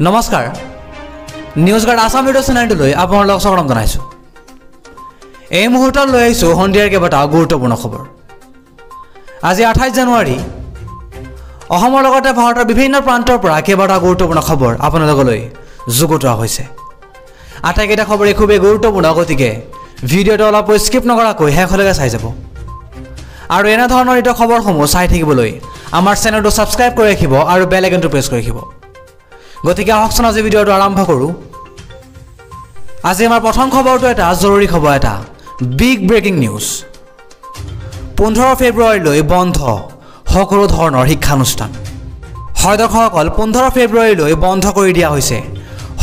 নমস্কাৰ। News guard Assam video চেনেলটোলৈ আপোনালোকক স্বাগতম জনাইছোঁ। এই মুহূৰ্তত লৈ আহিছোঁ সন্ধিয়াৰ কেইবাটাও গুৰুত্বপূৰ্ণ খবৰ। আজি আঠাইছ জানুৱাৰী। অসমৰ লগতে ভাৰতৰ বিভিন্ন প্ৰান্তৰ পৰা কেইবাটাও গুৰুত্বপূৰ্ণ খবৰ আপোনালোকলৈ যুগুতোৱা হৈছে। আটাইকেইটা খবৰেই খুবেই গুৰুত্বপূৰ্ণ গতিকে ভিডিঅ'টো অলপ স্কিপ নকৰাকৈ শেষলৈকে চাই যাব। আৰু এনেধৰণৰ এতিয়া খবৰসমূহ চাই থাকিবলৈ আমাৰ চেনেলটো ছাবস্ক্ৰাইব কৰি ৰাখিব আৰু বেল আইকনটো প্ৰেছ কৰি ৰাখিব। গতিকে আহকচোন আজি ভিডিঅ'টো আৰম্ভ কৰোঁ। আজি আমাৰ প্ৰথম খবৰটো এটা জৰুৰী খবৰ এটা। বিগ ব্ৰেকিং নিউজ পোন্ধৰ ফেব্ৰুৱাৰীলৈ বন্ধ সকলো ধৰণৰ শিক্ষানুষ্ঠান। হয় দৰ্শকসকল পোন্ধৰ ফেব্ৰুৱাৰীলৈ বন্ধ কৰি দিয়া হৈছে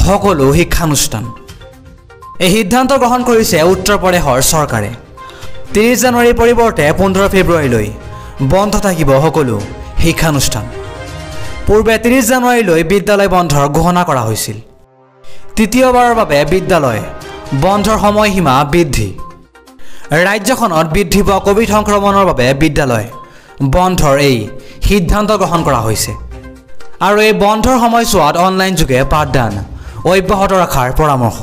সকলো শিক্ষানুষ্ঠান। এই সিদ্ধান্ত গ্ৰহণ কৰিছে উত্তৰ প্ৰদেশৰ চৰকাৰে। ত্ৰিছ জানুৱাৰীৰ পৰিৱৰ্তে পোন্ধৰ ফেব্ৰুৱাৰীলৈ বন্ধ থাকিব সকলো শিক্ষানুষ্ঠান। পূৰ্বে ত্ৰিছ জানুৱাৰীলৈ বিদ্যালয় বন্ধৰ ঘোষণা কৰা হৈছিল। তৃতীয়বাৰৰ বাবে বিদ্যালয় বন্ধৰ সময়সীমা বৃদ্ধি। ৰাজ্যখনত বৃদ্ধি পোৱা ক'ভিড সংক্ৰমণৰ বাবে বিদ্যালয় বন্ধৰ এই সিদ্ধান্ত গ্ৰহণ কৰা হৈছে। আৰু এই বন্ধৰ সময়ছোৱাত অনলাইন যোগে পাঠদান অব্যাহত ৰখাৰ পৰামৰ্শ।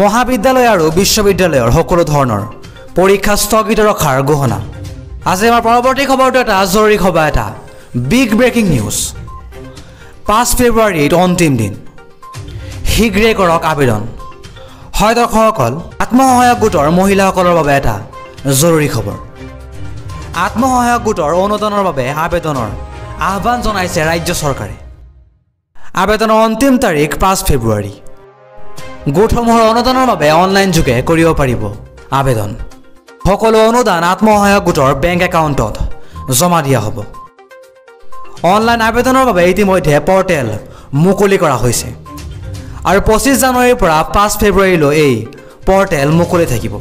মহাবিদ্যালয় আৰু বিশ্ববিদ্যালয়ৰ সকলো ধৰণৰ পৰীক্ষা স্থগিত ৰখাৰ ঘোষণা। আজি আমাৰ পৰৱৰ্তী খবৰটো এটা জৰুৰী খবৰ এটা। বিগ ব্ৰেকিং নিউজ পাঁচ ফেব্ৰুৱাৰীত অন্তিম দিন। শীঘ্ৰে কৰক আবেদন। হয় দৰ্শকসকল আত্মসহায়ক গোটৰ মহিলাসকলৰ বাবে এটা জৰুৰী খবৰ। আত্মসহায়ক গোটৰ অনুদানৰ বাবে আবেদনৰ আহ্বান জনাইছে ৰাজ্য চৰকাৰে। আবেদনৰ অন্তিম তাৰিখ পাঁচ ফেব্ৰুৱাৰী। গোটসমূহৰ অনুদানৰ বাবে অনলাইন যোগে কৰিব পাৰিব আবেদন। সকলো অনুদান আত্মসহায়ক গোটৰ বেংক একাউণ্টত জমা দিয়া হ'ব। অনলাইন আবেদনৰ বাবে ইতিমধ্যে পৰ্টেল মুকলি কৰা হৈছে। আৰু পঁচিছ জানুৱাৰীৰ পৰা পাঁচ ফেব্ৰুৱাৰীলৈ এই পৰ্টেল মুকলি থাকিব।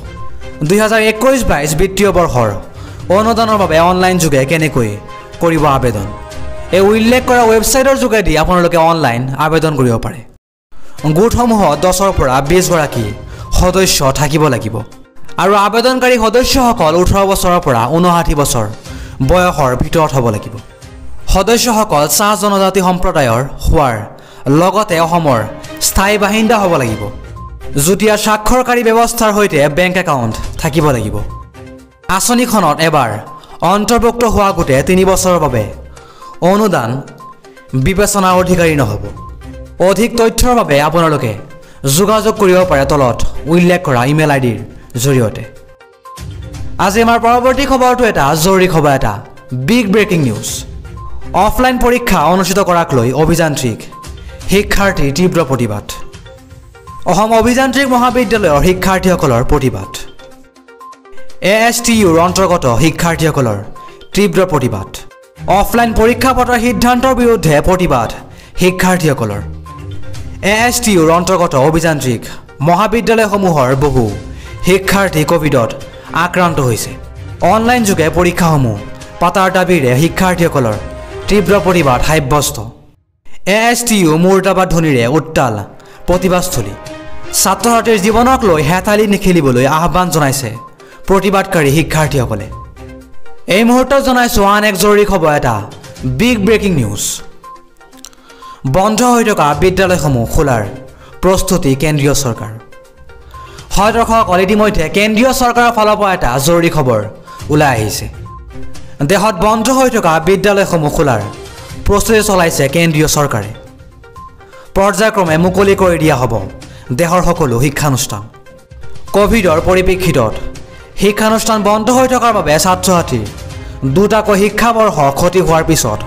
দুহেজাৰ একৈছ বাইছ বিত্তীয় বৰ্ষৰ অনুদানৰ বাবে অনলাইন যোগে কেনেকৈ কৰিব আবেদন? এই উল্লেখ কৰা ৱেবছাইটৰ যোগেদি আপোনালোকে অনলাইন আবেদন কৰিব পাৰে। গোটসমূহত দহৰ পৰা বিছগৰাকী সদস্য থাকিব লাগিব। আৰু আবেদনকাৰী সদস্যসকল ওঠৰ বছৰৰ পৰা ঊনষাঠি বছৰ বয়সৰ ভিতৰত হ'ব লাগিব। সদস্যসকল চাহ জনজাতি সম্প্ৰদায়ৰ হোৱাৰ লগতে অসমৰ স্থায়ী বাসিন্দা হ'ব লাগিব। যুটীয়া স্বাক্ষৰকাৰী ব্যৱস্থাৰ সৈতে বেংক একাউণ্ট থাকিব লাগিব। আঁচনিখনত এবাৰ অন্তৰ্ভুক্ত হোৱা গোটে তিনি বছৰৰ বাবে অনুদান বিবেচনাৰ অধিকাৰী নহ'ব। অধিক তথ্যৰ বাবে আপোনালোকে যোগাযোগ কৰিব পাৰে তলত উল্লেখ কৰা ইমেইল আই ডিৰ জৰিয়তে। আজি আমাৰ পৰৱৰ্তী খবৰটো এটা জৰুৰী খবৰ এটা। বিগ ব্ৰেকিং নিউজ অফলাইন পৰীক্ষা অনুষ্ঠিত কৰাক লৈ অভিযান্ত্ৰিক শিক্ষাৰ্থীৰ তীব্ৰ প্ৰতিবাদ। অসম অভিযান্ত্ৰিক মহাবিদ্যালয়ৰ শিক্ষাৰ্থীসকলৰ প্ৰতিবাদ। এ এছ টি ইউৰ অন্তৰ্গত শিক্ষাৰ্থীসকলৰ তীব্ৰ প্ৰতিবাদ। অফলাইন পৰীক্ষা পতাৰ সিদ্ধান্তৰ বিৰুদ্ধে প্ৰতিবাদ শিক্ষাৰ্থীসকলৰ। এ এছ টি ইউৰ অন্তৰ্গত অভিযান্ত্ৰিক মহাবিদ্যালয়সমূহৰ বহু শিক্ষাৰ্থী ক'ভিডত আক্ৰান্ত হৈছে। অনলাইন যোগে পৰীক্ষাসমূহ পাতাৰ দাবীৰে শিক্ষাৰ্থীসকলৰ তীব্ৰ প্ৰতিবাদ সাব্যস্ত। এ এছ টি ইউ মুৰ্দাবাদ ধ্বনিৰে উত্তাল প্ৰতিবাদস্থলী ছাত্ৰ ছাত্ৰীৰ জীৱনক লৈ হেতালি নিখেলিবলৈ আহ্বান জনাইছে প্ৰতিবাদকাৰী শিক্ষাৰ্থীসকলে। এই মুহূৰ্তত জনাইছোঁ আন এক জৰুৰী খবৰ এটা বিগ ব্ৰেকিং নিউজ বন্ধ হৈ থকা বিদ্যালয়সমূহ খোলাৰ প্ৰস্তুতি কেন্দ্ৰীয় চৰকাৰ। হয় দৰ্শকসকল ইতিমধ্যে কেন্দ্ৰীয় চৰকাৰৰ ফালৰ পৰা এটা জৰুৰী খবৰ ওলাই আহিছে। দেশত বন্ধ হৈ থকা বিদ্যালয়সমূহ খোলাৰ প্ৰস্তুতি চলাইছে কেন্দ্ৰীয় চৰকাৰে। পৰ্যায়ক্ৰমে মুকলি কৰি দিয়া হ'ব দেশৰ সকলো শিক্ষানুষ্ঠান। ক'ভিডৰ পৰিপ্ৰেক্ষিতত শিক্ষানুষ্ঠান বন্ধ হৈ থকাৰ বাবে ছাত্ৰ ছাত্ৰীৰ দুটাকৈ শিক্ষাবৰ্ষ ক্ষতি হোৱাৰ পিছত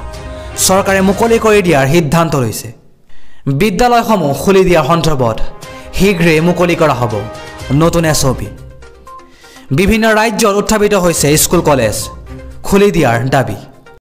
চৰকাৰে মুকলি কৰি দিয়াৰ সিদ্ধান্ত লৈছে। বিদ্যালয়সমূহ খুলি দিয়াৰ সন্দৰ্ভত শীঘ্ৰেই মুকলি কৰা হ'ব নতুন এছ অ' পি। বিভিন্ন ৰাজ্যত উত্থাপিত হৈছে স্কুল কলেজ। খুলি দিয়াৰ দাবী